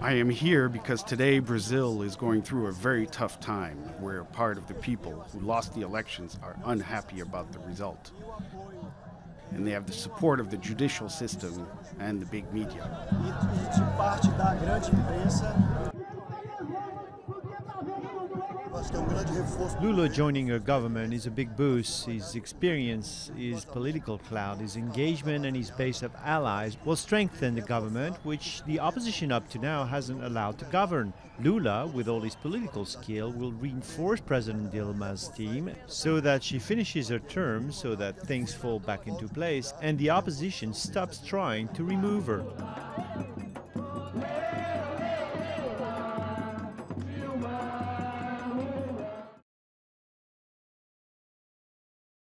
I am here because today Brazil is going through a very tough time where part of the people who lost the elections are unhappy about the result. And they have the support of the judicial system and the big media. Lula joining a government is a big boost. His experience, his political clout, his engagement, and his base of allies will strengthen the government, which the opposition up to now hasn't allowed to govern. Lula, with all his political skill, will reinforce President Dilma's team so that she finishes her term, so that things fall back into place, and the opposition stops trying to remove her.